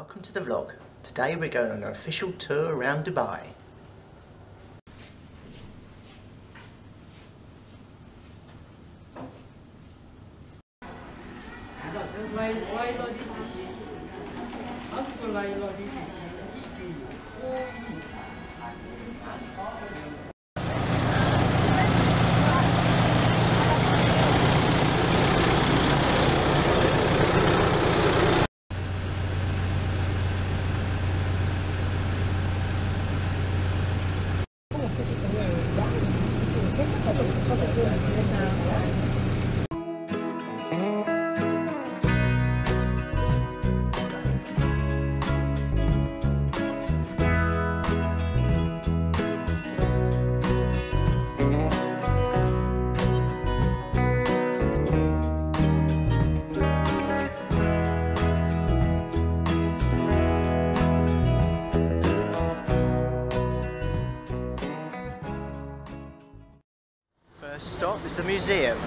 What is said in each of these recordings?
Welcome to the vlog. Today we're going on an official tour around Dubai. Stop is the museum.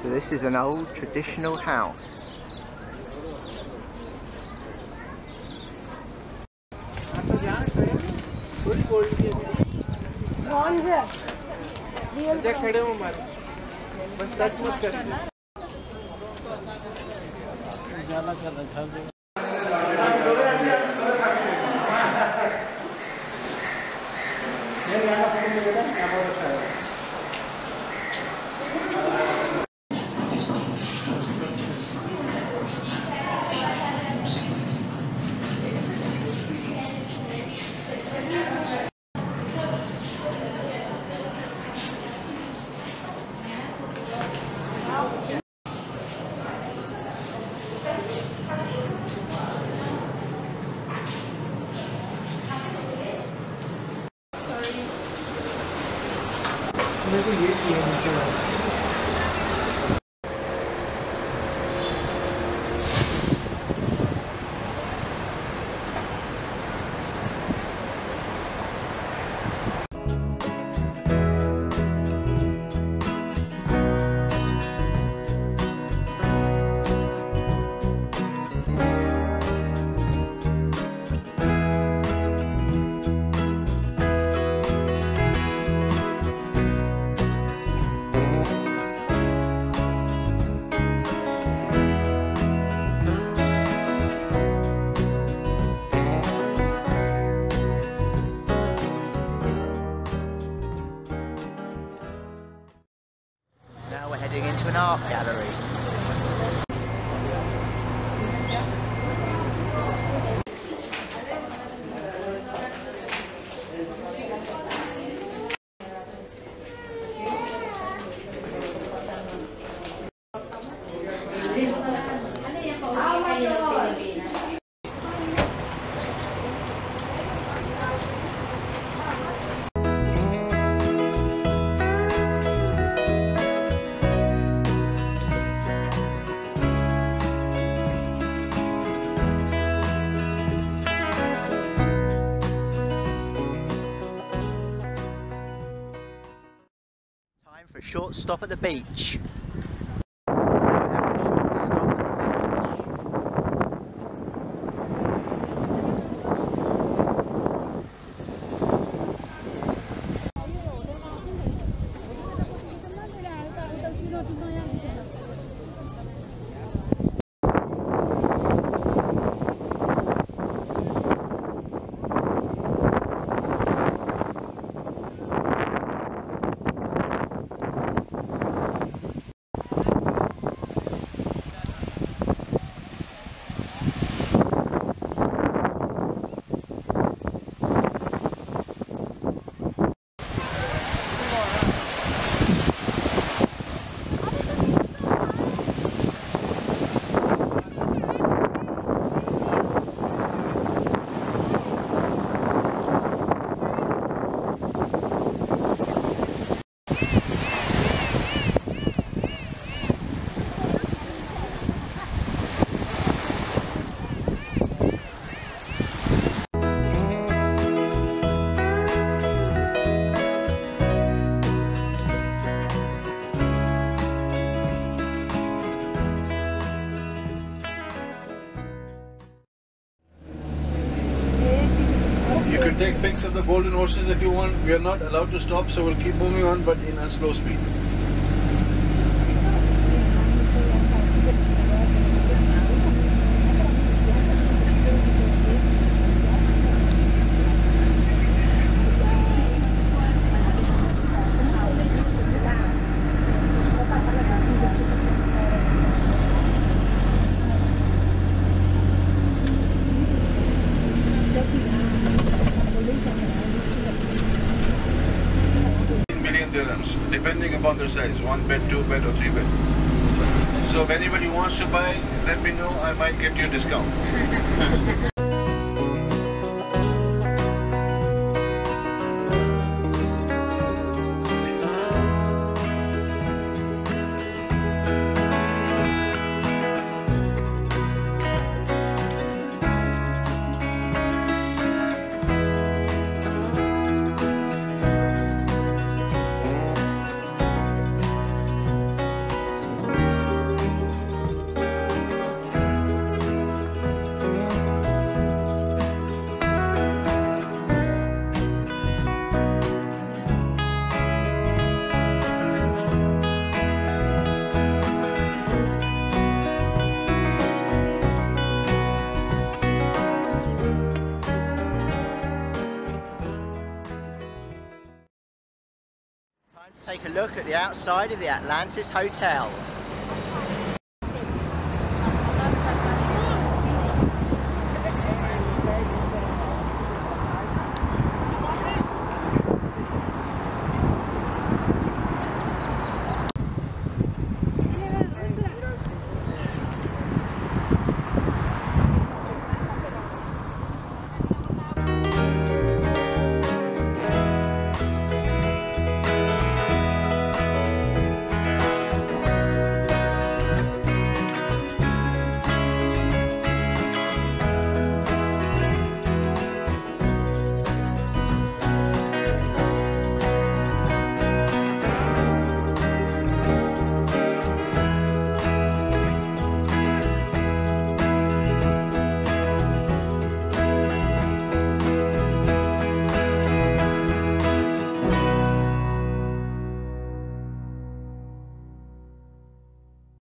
So this is an old traditional house. खड़े हो मारे बस touch मत कर be able to. Stop at the beach. Take pics of the golden horses if you want. We are not allowed to stop, so we'll keep moving on, but in a slow speed. Depending upon their size, one bed, two bed, or three bed. So if anybody wants to buy, let me know. I might get you a discount. look at the outside of the Atlantis Hotel.